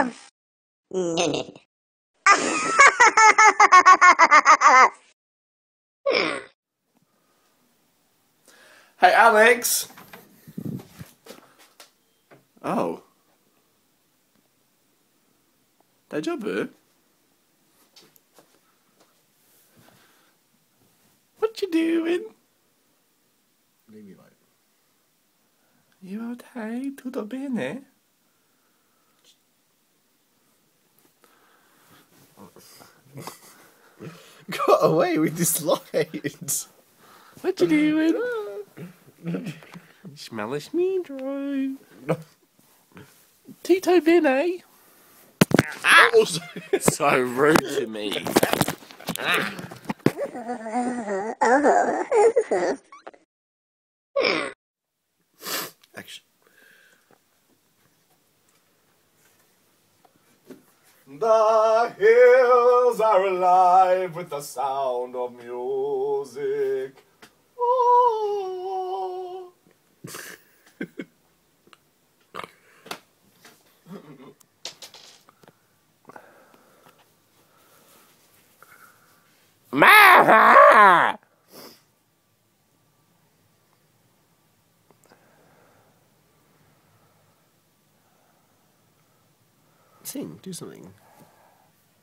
No, no, no. Hey, Alex. Oh. Deja vu. What you doing? Leave me alone. You okay? Tutto bene? Got away with this light. What you doing? Smellish me dry. Tito bene? Ah! Also, So rude to me. action. The hills are alive with the sound of music. Oh. Ma! Sing, do something.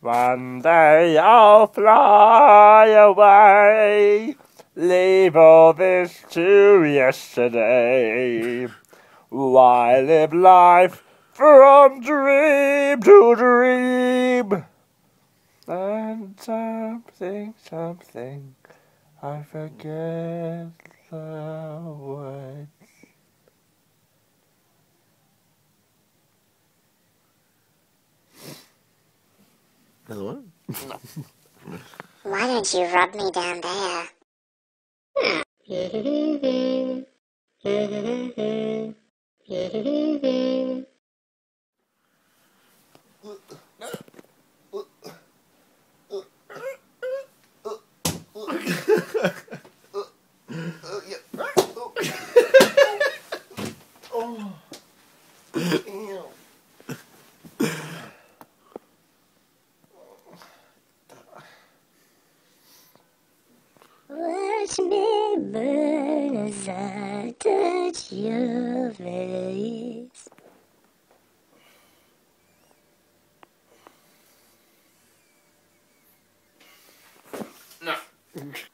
One day I'll fly away, leave all this to yesterday. Why live life from dream to dream? And something, something, I forget the Another one? Why don't you rub me down there? Watch hmm. burn as I touch your face. Leave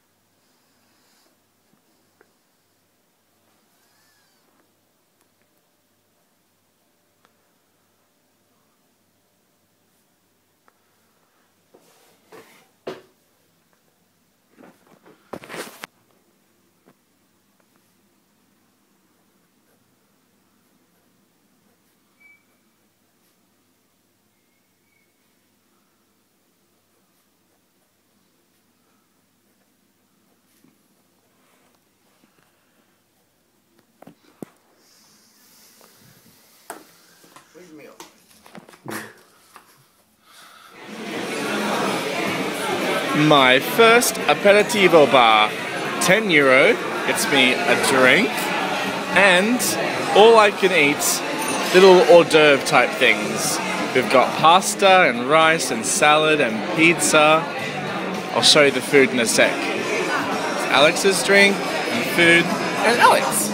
My first aperitivo bar. 10 euro gets me a drink and all I can eat little hors d'oeuvre type things. We've got pasta and rice and salad and pizza. I'll show you the food in a sec. Alex's drink and food and Alex.